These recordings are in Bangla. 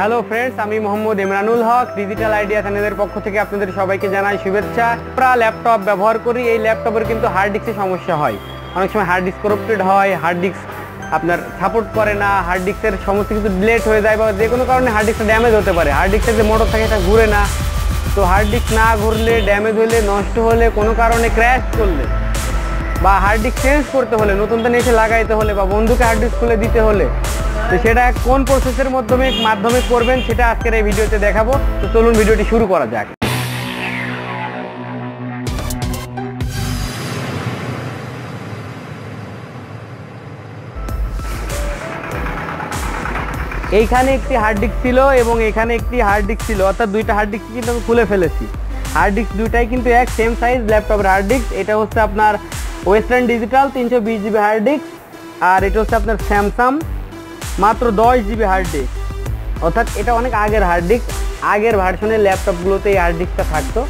হ্যালো ফ্রেন্ডস আমি মোহাম্মদ ইমরানুল হক ডিজিটাল আইডিয়া চ্যানেলের পক্ষ থেকে আপনাদের সবাইকে জানাই শুভেচ্ছা। আমরা ল্যাপটপ ব্যবহার করি, এই ল্যাপটপের কিন্তু হার্ড ডিস্কের সমস্যা হয়। অনেক সময় হার্ড ডিস্ক করপ্টেড হয় হার্ড ডিস্ক আপনার সাপোর্ট করে না হার্ড ডিস্কের সমস্ত কিছু ডিলেট হয়ে যায় বা যে কোনো কারণে হার্ড ডিস্কটা ড্যামেজ হতে পারে। হার্ড ডিস্কের যে মোটর থাকে এটা ঘুরে না। তো হার্ড ডিস্ক না ঘুরলে ড্যামেজ হলে, নষ্ট হলে, কোনো কারণে ক্র্যাশ করলে বা হার্ড ডিস্ক চেঞ্জ করতে হলে, নতুন তো এসে লাগাইতে হলে বা বন্ধুকে হার্ড ডিস্ক খুলে দিতে হলে তো সেটা কোন প্রসেসের মাধ্যমে মাধ্যমে করবেন সেটা আজকের এই ভিডিওতে দেখাবো। তো চলুন ভিডিওটি শুরু করা যাক। এইখানে একটি হার্ড ডিস্ক ছিল এবং এখানে একটি হার্ড ডিস্ক ছিল। অর্থাৎ দুইটা হার্ড ডিস্ক কিন্তু আমি খুলে ফেলেছি। হার্ড ডিস্ক দুইটাই কিন্তু এক সেম সাইজ ল্যাপটপের হার্ড ডিস্ক এটা হচ্ছে আপনার ওয়েস্টার্ন ডিজিটাল তিনশো বিশ জিবি হার্ড ডিস্ক আর এটা হচ্ছে আপনার স্যামসাং মাত্র দশ জিবি হার্ড ডিস্ক অর্থাৎ এটা অনেক আগের হার্ড ডিস্ক আগের ভার্সনের ল্যাপটপগুলোতে এই হার্ড ডিস্কটা থাকতো।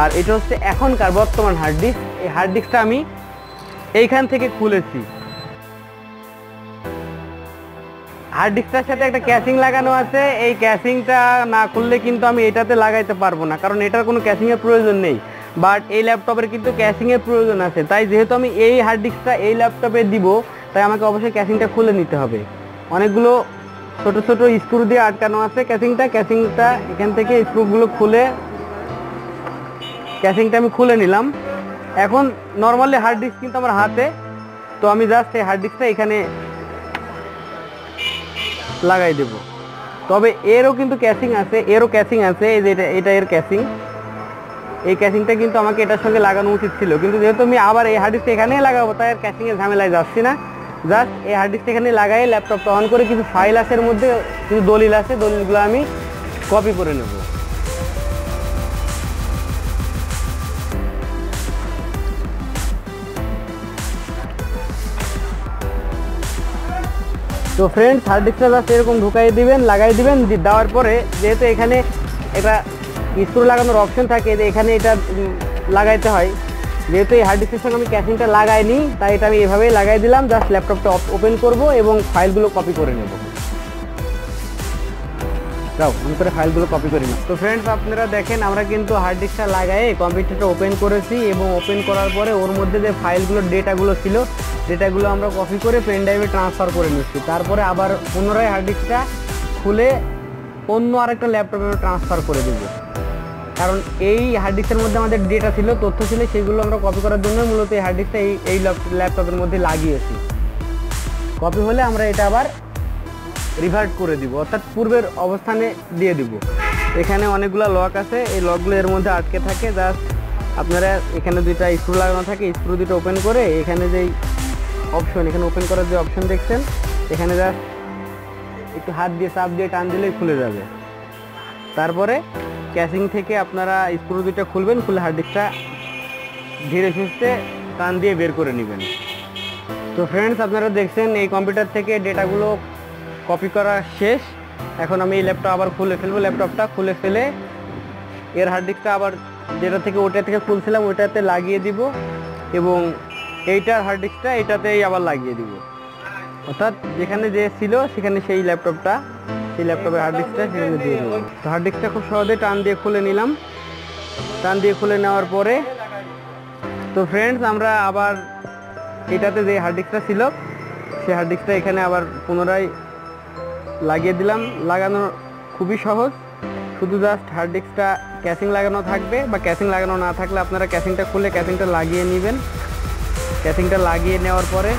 আর এটা হচ্ছে এখনকার বর্তমান হার্ড ডিস্ক এই হার্ড ডিস্কটা আমি এইখান থেকে খুলেছি। হার্ড ডিস্কটার সাথে একটা ক্যাসিং লাগানো আছে। এই ক্যাসিংটা না খুললে কিন্তু আমি এটাতে লাগাইতে পারব না। কারণ এটার কোনো ক্যাসিংয়ের প্রয়োজন নেই। বাট এই ল্যাপটপের কিন্তু ক্যাশিংয়ের প্রয়োজন আছে। তাই যেহেতু আমি এই হার্ড ডিস্কটা এই ল্যাপটপে দিব, তাই আমাকে অবশ্যই ক্যাসিংটা খুলে নিতে হবে। অনেকগুলো ছোট ছোট স্ক্রু দিয়ে আটকানো আছে ক্যাসিংটা ক্যাসিংটা এখান থেকে স্ক্রুগুলো খুলে ক্যাসিংটা আমি খুলে নিলাম। এখন নর্মালি হার্ড ডিস্ক কিন্তু আমার হাতে। তো আমি জাস্ট এই হার্ড ডিস্কটা এখানে লাগাই দেব। তবে এরও কিন্তু ক্যাসিং আছে, এরও ক্যাসিং আছে, এই যে এটা এটা এর ক্যাসিং এই ক্যাসিংটা কিন্তু আমাকে এটার সঙ্গে লাগানো উচিত ছিল। কিন্তু যেহেতু আমি আবার এই হার্ড ডিস্কটা এখানেই লাগাবো, তাই আর ক্যাসিংয়ের ঝামেলায় যাচ্ছি না। জাস্ট এই হার্ড ডিস্কটা এখানে লাগাই ল্যাপটপটা অন করে কিছু ফাইল আছে এর মধ্যে, কিছু দলিল আছে, দলিলগুলো আমি কপি করে নেব। তো ফ্রেন্ডস হার্ড ডিস্কটা জাস্ট এরকম ঢুকাই দিবেন, লাগাই দিবেন দেওয়ার পরে যেহেতু এখানে একটা স্ক্রু লাগানোর অপশন থাকে যে এখানে এটা লাগাইতে হয়। যেহেতু এই হার্ড ডিস্কের সঙ্গে আমি ক্যাসিংটা লাগাইনি, তাই এটা আমি এভাবেই লাগাই দিলাম জাস্ট ল্যাপটপটা ওপেন করব এবং ফাইলগুলো কপি করে নেব। যাও, আমি করে ফাইলগুলো কপি করে নিই। তো ফ্রেন্ডস আপনারা দেখেন, আমরা কিন্তু হার্ড ডিস্কটা লাগাই কম্পিউটারটা ওপেন করেছি এবং ওপেন করার পরে ওর মধ্যে যে ফাইলগুলো ডেটাগুলো ছিল ডেটাগুলো আমরা কপি করে পেন ড্রাইভে ট্রান্সফার করে নিচ্ছি। তারপরে আবার পুনরায় হার্ড ডিস্কটা খুলে অন্য আরেকটা ল্যাপটপে ট্রান্সফার করে দেবো। কারণ এই হার্ড ডিস্কের মধ্যে আমাদের ডেটা ছিল, তথ্য ছিল, সেগুলো আমরা কপি করার জন্য মূলত এই হার্ড ডিস্কটা এই এই ল্যাপটপের মধ্যে লাগিয়েছি। কপি হলে আমরা এটা আবার রিভার্ট করে দিব, অর্থাৎ পূর্বের অবস্থানে দিয়ে দিব। এখানে অনেকগুলো লক আছে, এই লকগুলো এর মধ্যে আটকে থাকে জাস্ট আপনারা এখানে দুইটা স্ক্রু লাগানো থাকে স্ক্রু দুটো ওপেন করে এখানে যেই অপশন এখানে ওপেন করার যে অপশন দেখছেন, এখানে জাস্ট একটু হাত দিয়ে চাপ দিয়ে টান দিলেই খুলে যাবে। তারপরে ক্যাসিং থেকে আপনারা স্ক্রু দুটো খুলবেন, খুলে হার্ড ডিস্কটা ধীরে সুস্থে টান দিয়ে বের করে নেবেন। তো ফ্রেন্ডস আপনারা দেখছেন এই কম্পিউটার থেকে ডেটাগুলো কপি করা শেষ। এখন আমি এই ল্যাপটপ আবার খুলে ফেলব। ল্যাপটপটা খুলে ফেলে এর হার্ড ডিস্কটা আবার যেটা থেকে ওটা থেকে খুলছিলাম, ওইটাতে লাগিয়ে দিব এবং এইটার হার্ড ডিস্কটা এটাতেই আবার লাগিয়ে দিব। অর্থাৎ যেখানে যে ছিল, সেখানে সেই ল্যাপটপটা সেই ল্যাপটপের হার্ড ডিস্কটা সেখানে দিয়ে দেবো। তো হার্ড ডিস্কটা খুব সহজে টান দিয়ে খুলে নিলাম। টান দিয়ে খুলে নেওয়ার পরে, তো ফ্রেন্ডস আমরা আবার এটাতে যে হার্ড ডিস্কটা ছিল, সেই হার্ড ডিস্কটা এখানে আবার পুনরায় লাগিয়ে দিলাম। লাগানো খুবই সহজ। শুধু জাস্ট হার্ড ডিস্কটা ক্যাসিং লাগানো থাকবে বা ক্যাসিং লাগানো না থাকলে আপনারা ক্যাসিংটা খুলে ক্যাসিংটা লাগিয়ে নেবেন। ক্যাসিংটা লাগিয়ে নেওয়ার পরে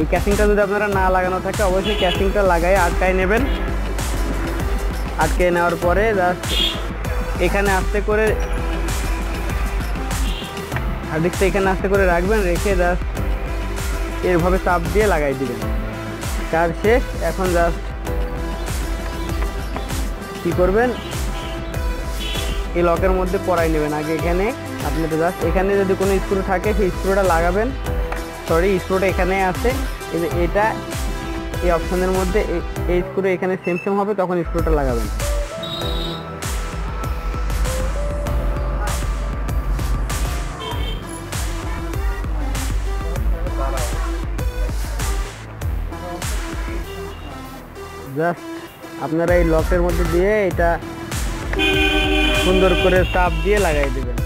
এই ক্যাসিংটা যদি আপনারা না লাগানো থাকে, অবশ্যই ক্যাসিংটা লাগাই আটকায় নেবেন। আটকে নেওয়ার পরে জাস্ট এখানে আস্তে করে হার্ড ডিস্কটা এখানে আস্তে করে রাখবেন, রেখে জাস্ট এরভাবে চাপ দিয়ে লাগাই দিবেন। কাজ শেষ, এখন জাস্ট কি করবেন? এই লকের মধ্যে পরাই নেবেন। আগে এখানে আপনি তো জাস্ট এখানে যদি কোনো স্ক্রু থাকে, সেই স্ক্রুটা লাগাবেন। সরি স্ক্রুটা এখানে আছে। এটা, এই অপশানের মধ্যে এই স্ক্রু এখানে সেম সেম হবে, তখন স্ক্রুটা লাগাবেন। জাস্ট আপনারা এই লকের মধ্যে দিয়ে এটা সুন্দর করে চাপ দিয়ে লাগাই দেবেন।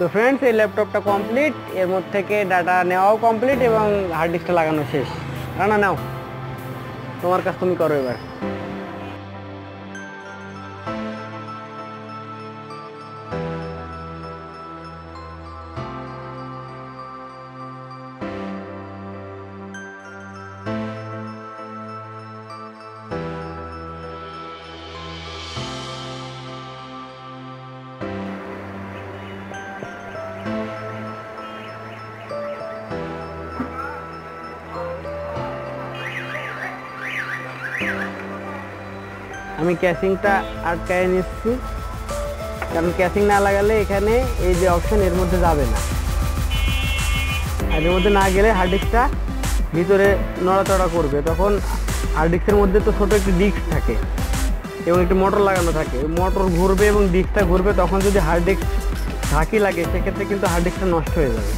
তো ফ্রেন্ডস এই ল্যাপটপটা কমপ্লিট এর মধ্যে থেকে ডাটা নেওয়াও কমপ্লিট এবং হার্ড ডিস্কটা লাগানো শেষ। না নাও। তোমার কাজ তুমি করো এবার। আমি ক্যাসিংটা আটকায় নিচ্ছি। কারণ ক্যাসিং না লাগালে এখানে এই যে অপশন, এর মধ্যে যাবে না। আর এর মধ্যে না গেলে হার্ড ডিস্কটা ভিতরে নড়াচড়া করবে। তখন হার্ড ডিস্কের মধ্যে তো ছোট একটি ডিস্ক থাকে এবং একটি মোটর লাগানো থাকে। মোটর ঘুরবে এবং ডিস্কটা ঘুরবে, তখন যদি হার্ড ডিস্ক ঝাঁকি লাগে, সেক্ষেত্রে কিন্তু হার্ড ডিস্কটা নষ্ট হয়ে যাবে।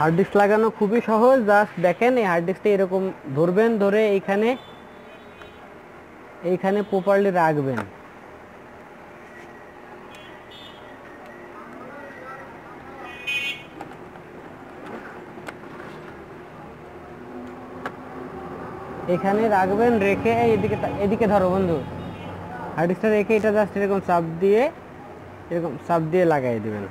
হার্ড ডিস্ক লাগানো খুবই সহজ জাস্ট দেখেন এই হার্ড ডিস্কটা এরকম ধরবেন, ধরে এইখানে এইখানে প্রপারলি রাখবেন। এখানে রাখবেন, রেখে এদিকে এদিকে ধরো বন্ধু হার্ড ডিস্কটা রেখে এটা জাস্ট এরকম চাপ দিয়ে, এরকম চাপ দিয়ে লাগাই দিবেন।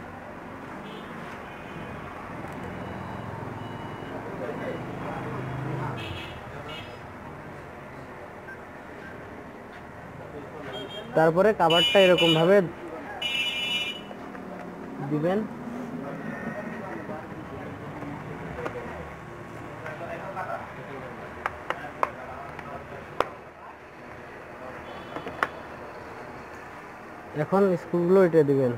তারপরে কাভারটা এরকম ভাবে দিবেন। এখন স্কুলগুলো এটা দিবেন।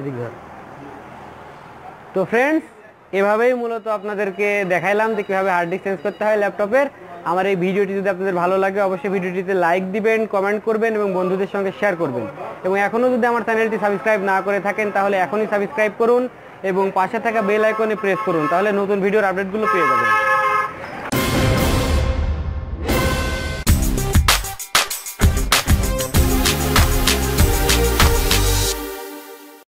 এদিক ধর। তো ফ্রেন্ডস এভাবেই মূলত আপনাদেরকে দেখাইলাম যে কীভাবে হার্ড ডিস্ক চেঞ্জ করতে হয় ল্যাপটপের আমার এই ভিডিওটি যদি আপনাদের ভালো লাগে, অবশ্যই ভিডিওটিতে লাইক দিবেন কমেন্ট করবেন এবং বন্ধুদের সঙ্গে শেয়ার করবেন। এবং এখনও যদি আমার চ্যানেলটি সাবস্ক্রাইব না করে থাকেন, তাহলে এখনই সাবস্ক্রাইব করুন এবং পাশে থাকা বেল আইকনে প্রেস করুন, তাহলে নতুন ভিডিওর আপডেটগুলো পেয়ে যাবেন।